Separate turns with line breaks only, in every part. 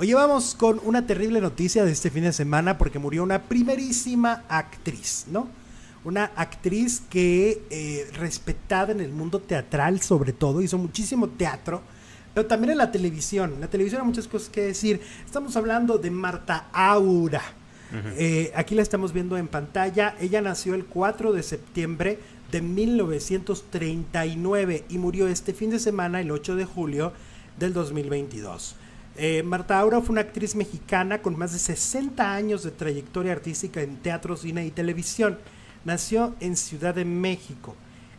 Hoy vamos con una terrible noticia de este fin de semana porque murió una primerísima actriz, ¿no? Una actriz que eh, respetada en el mundo teatral sobre todo, hizo muchísimo teatro, pero también en la televisión. En la televisión hay muchas cosas que decir. Estamos hablando de Marta Aura. Eh, aquí la estamos viendo en pantalla. Ella nació el 4 de septiembre de 1939 y murió este fin de semana, el 8 de julio del 2022. Eh, Marta Aura fue una actriz mexicana con más de 60 años de trayectoria artística en teatro, cine y televisión. Nació en Ciudad de México.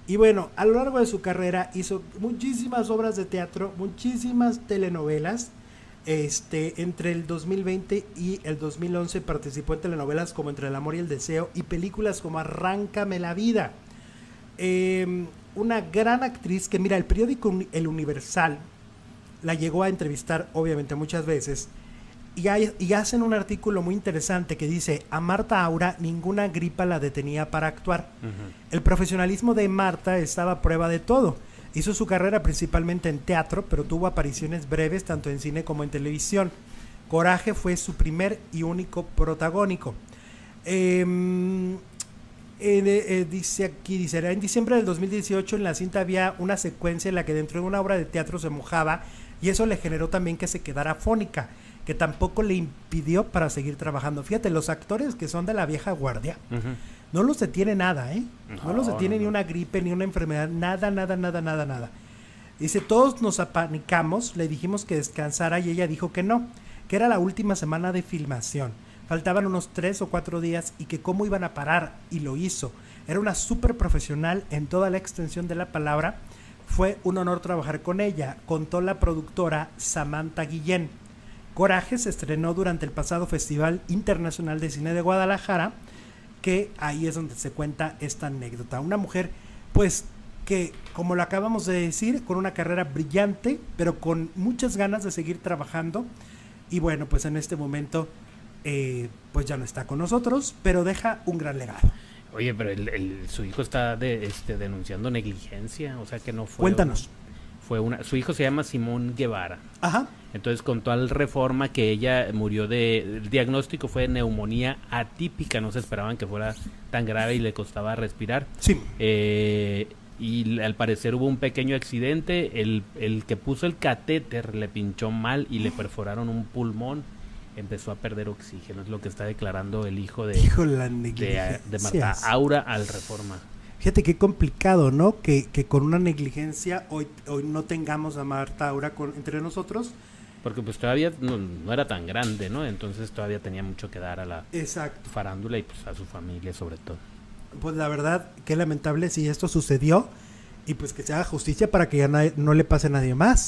Y bueno, a lo largo de su carrera hizo muchísimas obras de teatro, muchísimas telenovelas. Este, entre el 2020 y el 2011 participó en telenovelas como Entre el amor y el deseo y películas como Arráncame la vida. Em, una gran actriz que, mira, el periódico El Universal la llegó a entrevistar, obviamente, muchas veces. Y, y, hacen un artículo muy interesante que dice, a Marta Aura ninguna gripa la detenía para actuar. El profesionalismo de Marta estaba a prueba de todo. Hizo su carrera principalmente en teatro, pero tuvo apariciones breves tanto en cine como en televisión. Coraje fue su primer y único protagónico. Em, eh, dice aquí, dice, en diciembre del 2018 en la cinta había una secuencia en la que dentro de una obra de teatro se mojaba y eso le generó también que se quedara fónica, que tampoco le impidió para seguir trabajando. Fíjate, los actores que son de la vieja guardia, no los detiene nada, ¿eh? No, los detiene ni una gripe, ni una enfermedad, nada, nada, nada, nada, nada. Dice, todos nos apanicamos, le dijimos que descansara y ella dijo que no, que era la última semana de filmación. Faltaban unos tres o cuatro días y que cómo iban a parar y lo hizo. Era una súper profesional en toda la extensión de la palabra fue un honor trabajar con ella, contó la productora Samantha Guillén. Coraje se estrenó durante el pasado Festival Internacional de Cine de Guadalajara, que ahí es donde se cuenta esta anécdota. Una mujer, pues, que, como lo acabamos de decir, con una carrera brillante, pero con muchas ganas de seguir trabajando. Y bueno, pues en este momento, eh, pues ya no está con nosotros, pero deja un gran legado.
Oye, pero el, su hijo está de, este, denunciando negligencia, o sea que no fue.
Cuéntanos.
fue una, su hijo se llama Simón Guevara. Ajá. Entonces contó al Reforma que ella murió de, el diagnóstico fue de neumonía atípica, no se esperaban que fuera tan grave y le costaba respirar.
Sí.
Eh, y al parecer hubo un pequeño accidente, el, el que puso el catéter le pinchó mal y le perforaron un pulmón empezó a perder oxígeno. Es lo que está declarando el hijo de, de, Marta Aura al Reforma.
Fíjate qué complicado, ¿no? Que, que, con una negligencia hoy, hoy no tengamos a Marta Aura con, entre nosotros.
Porque pues todavía no, era tan grande, ¿no? Entonces todavía tenía mucho que dar a la farándula y pues a su familia sobre todo.
Pues la verdad, qué lamentable si esto sucedió y pues que se haga justicia para que ya no le pase a nadie más.